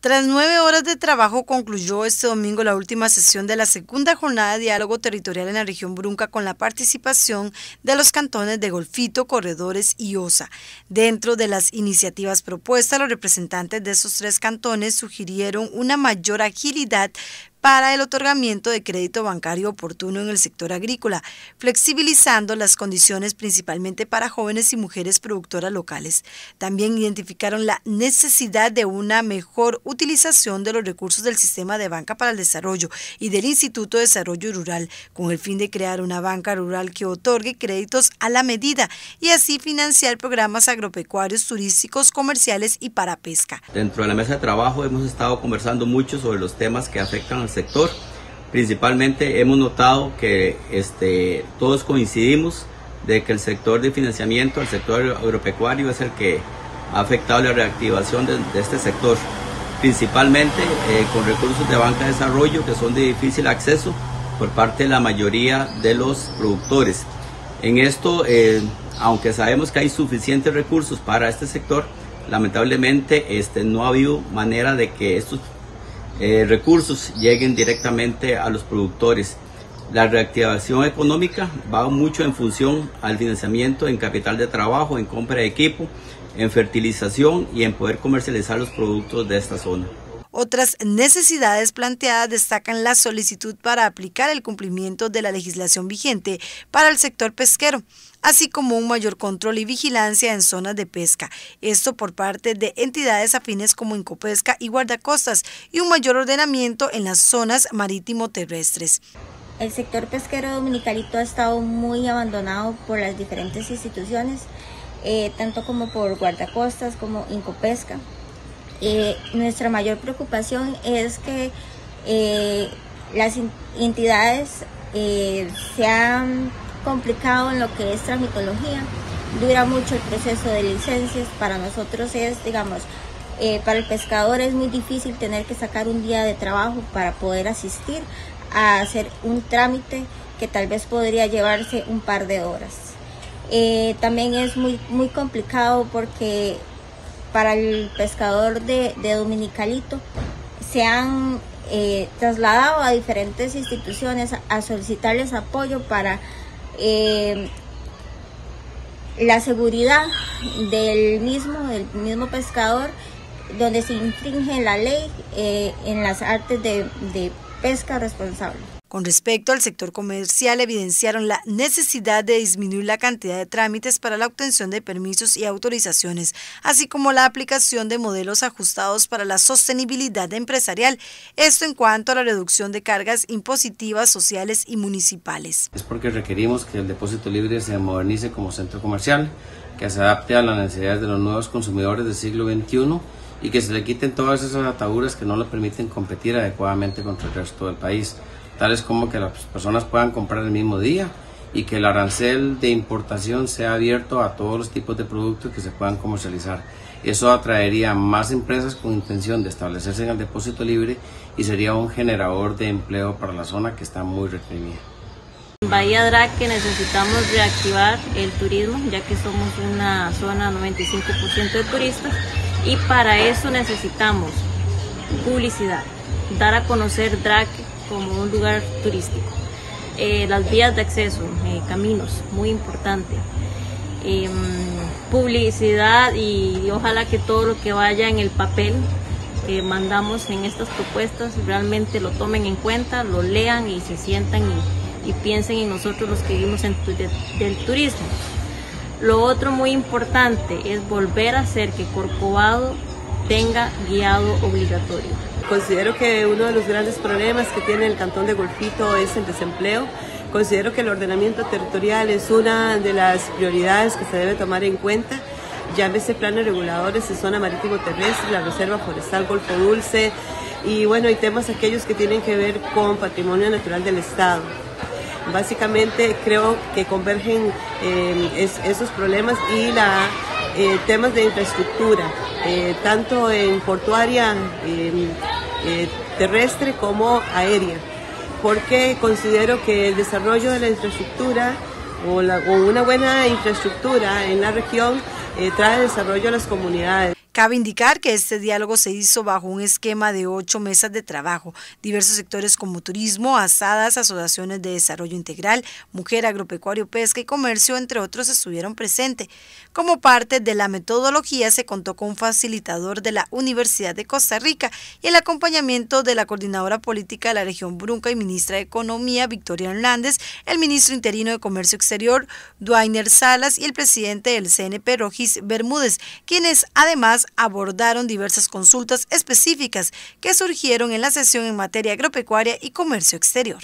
Tras nueve horas de trabajo concluyó este domingo la última sesión de la segunda jornada de diálogo territorial en la región Brunca con la participación de los cantones de Golfito, Corredores y Osa. Dentro de las iniciativas propuestas, los representantes de esos tres cantones sugirieron una mayor agilidad para el otorgamiento de crédito bancario oportuno en el sector agrícola, flexibilizando las condiciones principalmente para jóvenes y mujeres productoras locales. También identificaron la necesidad de una mejor utilización de los recursos del sistema de banca para el desarrollo y del Instituto de Desarrollo Rural, con el fin de crear una banca rural que otorgue créditos a la medida y así financiar programas agropecuarios, turísticos, comerciales y para pesca. Dentro de la mesa de trabajo hemos estado conversando mucho sobre los temas que afectan al sector. Principalmente hemos notado que este, todos coincidimos de que el sector de financiamiento, el sector agropecuario es el que ha afectado la reactivación de, este sector, principalmente eh, con recursos de banca de desarrollo que son de difícil acceso por parte de la mayoría de los productores. En esto, eh, aunque sabemos que hay suficientes recursos para este sector, lamentablemente este, no ha habido manera de que estos eh, recursos lleguen directamente a los productores. La reactivación económica va mucho en función al financiamiento en capital de trabajo, en compra de equipo, en fertilización y en poder comercializar los productos de esta zona. Otras necesidades planteadas destacan la solicitud para aplicar el cumplimiento de la legislación vigente para el sector pesquero, así como un mayor control y vigilancia en zonas de pesca, esto por parte de entidades afines como Incopesca y Guardacostas, y un mayor ordenamiento en las zonas marítimo-terrestres. El sector pesquero dominicalito ha estado muy abandonado por las diferentes instituciones, eh, tanto como por Guardacostas como Incopesca. Eh, nuestra mayor preocupación es que eh, las entidades eh, se han complicado en lo que es tramitología, dura mucho el proceso de licencias, para nosotros es, digamos, para el pescador es muy difícil tener que sacar un día de trabajo para poder asistir a hacer un trámite que tal vez podría llevarse un par de horas. también es muy, muy complicado porque para el pescador de, Dominicalito se han eh, trasladado a diferentes instituciones a, solicitarles apoyo para eh, la seguridad del mismo, del mismo pescador, donde se infringe la ley eh, en las artes de pesca responsable. Con respecto al sector comercial, evidenciaron la necesidad de disminuir la cantidad de trámites para la obtención de permisos y autorizaciones, así como la aplicación de modelos ajustados para la sostenibilidad empresarial, esto en cuanto a la reducción de cargas impositivas, sociales y municipales. Es porque requerimos que el depósito libre se modernice como centro comercial, que se adapte a las necesidades de los nuevos consumidores del siglo XXI y que se le quiten todas esas ataduras que no le permiten competir adecuadamente contra el resto del país tales como que las personas puedan comprar el mismo día y que el arancel de importación sea abierto a todos los tipos de productos que se puedan comercializar. Eso atraería más empresas con intención de establecerse en el depósito libre y sería un generador de empleo para la zona que está muy reprimida. En Bahía Draque necesitamos reactivar el turismo ya que somos una zona 95% de turistas y para eso necesitamos publicidad, dar a conocer Draque como un lugar turístico. Eh, las vías de acceso, eh, caminos, muy importante. Em, publicidad y, ojalá que todo lo que vaya en el papel que mandamos en estas propuestas realmente lo tomen en cuenta, lo lean y se sientan y, piensen en nosotros los que vivimos del turismo. Lo otro muy importante es volver a hacer que Corcovado tenga guiado obligatorio. Considero que uno de los grandes problemas que tiene el cantón de Golfito es el desempleo. Considero que el ordenamiento territorial es una de las prioridades que se debe tomar en cuenta. Llámese planes reguladores de zona marítimo terrestre, la reserva forestal Golfo Dulce y bueno, hay temas aquellos que tienen que ver con patrimonio natural del Estado. Básicamente creo que convergen eh, esos problemas y la, eh, temas de infraestructura, eh, tanto en portuaria, eh, terrestre como aérea, porque considero que el desarrollo de la infraestructura o, una buena infraestructura en la región trae desarrollo a las comunidades. Cabe indicar que este diálogo se hizo bajo un esquema de ocho mesas de trabajo. Diversos sectores como turismo, asadas, asociaciones de desarrollo integral, mujer, agropecuario, pesca y comercio, entre otros, estuvieron presentes. Como parte de la metodología se contó con un facilitador de la Universidad de Costa Rica y el acompañamiento de la coordinadora política de la región Brunca y ministra de Economía, Victoria Hernández, el ministro interino de Comercio Exterior, Duainer Salas y el presidente del CNP, Rogis Bermúdez, quienes además abordaron diversas consultas específicas que surgieron en la sesión en materia agropecuaria y comercio exterior.